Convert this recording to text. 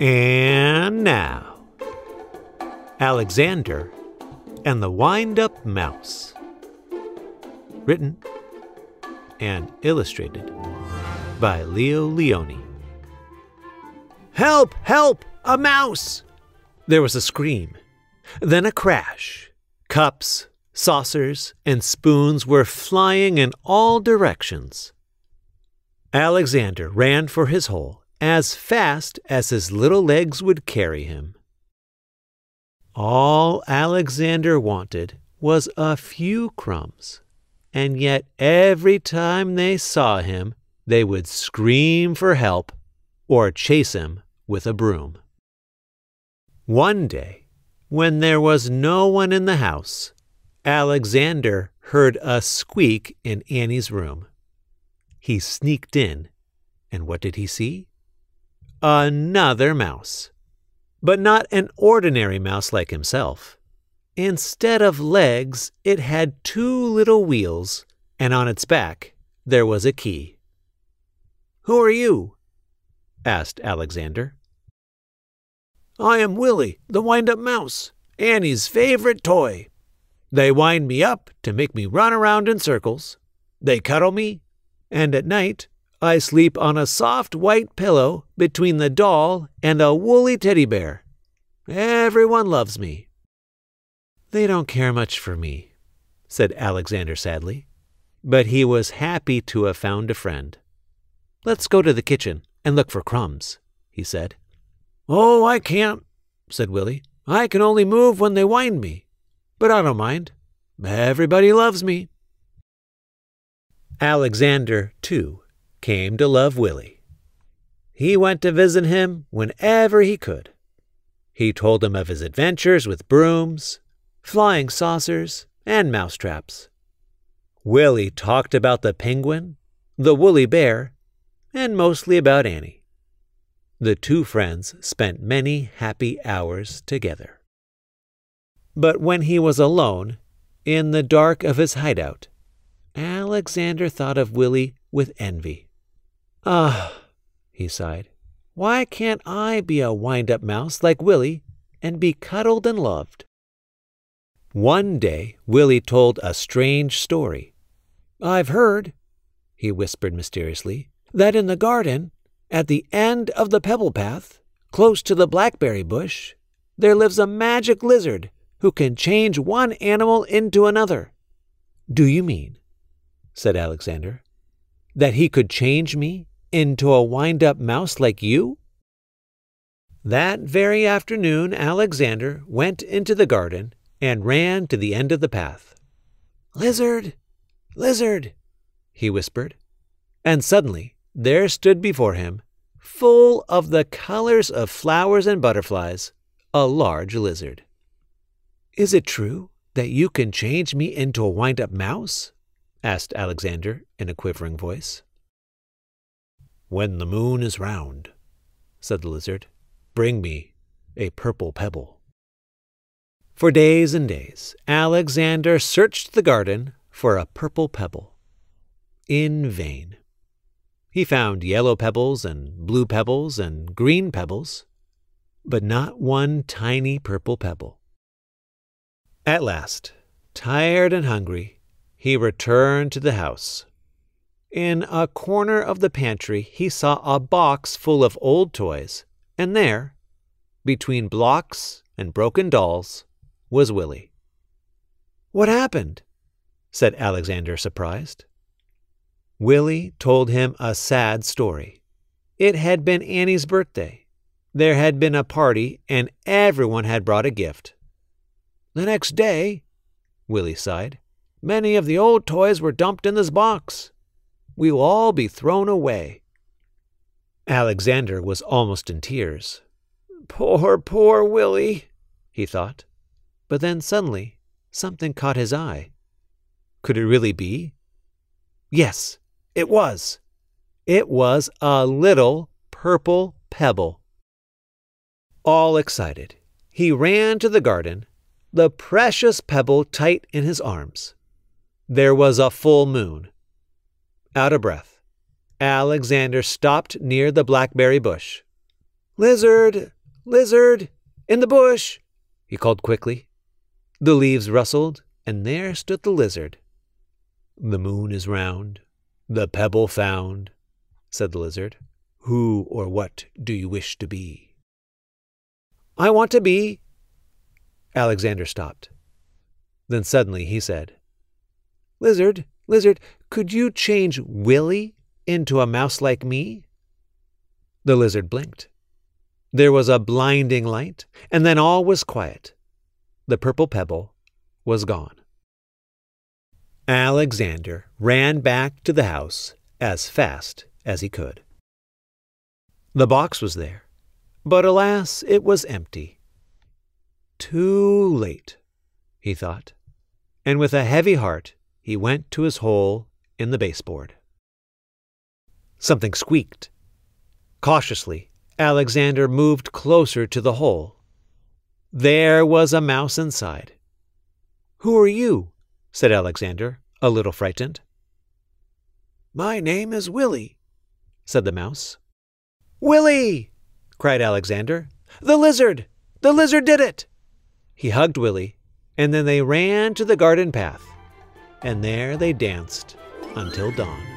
And now, Alexander and the Wind Up Mouse. Written and illustrated by Leo Lionni. Help! Help! A mouse! There was a scream, then a crash. Cups, saucers, and spoons were flying in all directions. Alexander ran for his hole as fast as his little legs would carry him. All Alexander wanted was a few crumbs, and yet every time they saw him, they would scream for help or chase him with a broom. One day, when there was no one in the house, Alexander heard a squeak in Annie's room. He sneaked in, and what did he see? Another mouse. But not an ordinary mouse like himself. Instead of legs, it had two little wheels, and on its back there was a key. Who are you? asked Alexander. I am Willie, the wind up mouse, Annie's favorite toy. They wind me up to make me run around in circles. They cuddle me, and at night I sleep on a soft white pillow between the doll and a woolly teddy bear. Everyone loves me. They don't care much for me, said Alexander sadly, but he was happy to have found a friend. Let's go to the kitchen and look for crumbs, he said. Oh, I can't, said Willie. I can only move when they wind me. But I don't mind. Everybody loves me. Alexander, too, came to love Willie. He went to visit him whenever he could. He told him of his adventures with brooms, flying saucers, and mousetraps. Willie talked about the penguin, the woolly bear, and mostly about Annie. The two friends spent many happy hours together. But when he was alone, in the dark of his hideout, Alexander thought of Willie with envy. Ah, he sighed, why can't I be a wind up mouse like Willie and be cuddled and loved? One day, Willie told a strange story. I've heard, he whispered mysteriously, that in the garden at the end of the pebble path, close to the blackberry bush, there lives a magic lizard who can change one animal into another. Do you mean, said Alexander, that he could change me into a wind up mouse like you? That very afternoon, Alexander went into the garden and ran to the end of the path. Lizard! Lizard! he whispered, and suddenly there stood before him, full of the colors of flowers and butterflies, a large lizard. Is it true that you can change me into a wind up mouse? asked Alexander in a quivering voice. When the moon is round, said the lizard, bring me a purple pebble. For days and days, Alexander searched the garden for a purple pebble. In vain. He found yellow pebbles and blue pebbles and green pebbles, but not one tiny purple pebble. At last, tired and hungry, he returned to the house. In a corner of the pantry, he saw a box full of old toys, and there, between blocks and broken dolls, was Willie. What happened? said Alexander, surprised. Willie told him a sad story. It had been Annie's birthday. There had been a party, and everyone had brought a gift. The next day, Willie sighed, many of the old toys were dumped in this box. We will all be thrown away. Alexander was almost in tears. Poor, poor Willie, he thought. But then suddenly something caught his eye. Could it really be? Yes, it was. It was a little purple pebble. All excited, he ran to the garden, the precious pebble tight in his arms. There was a full moon. Out of breath, Alexander stopped near the blackberry bush. Lizard! Lizard! In the bush! he called quickly. The leaves rustled, and there stood the lizard. The moon is round, the pebble found, said the lizard. Who or what do you wish to be? I want to be. Alexander stopped. Then suddenly he said, Lizard, lizard, could you change Willie into a mouse like me? The lizard blinked. There was a blinding light, and then all was quiet. The purple pebble was gone. Alexander ran back to the house as fast as he could. The box was there, but alas, it was empty. Too late, he thought, and with a heavy heart he went to his hole in the baseboard. Something squeaked. Cautiously, Alexander moved closer to the hole. There was a mouse inside. Who are you? said Alexander, a little frightened. My name is Willie, said the mouse. Willie! cried Alexander. The lizard! The lizard did it! He hugged Willie, and then they ran to the garden path, and there they danced until dawn.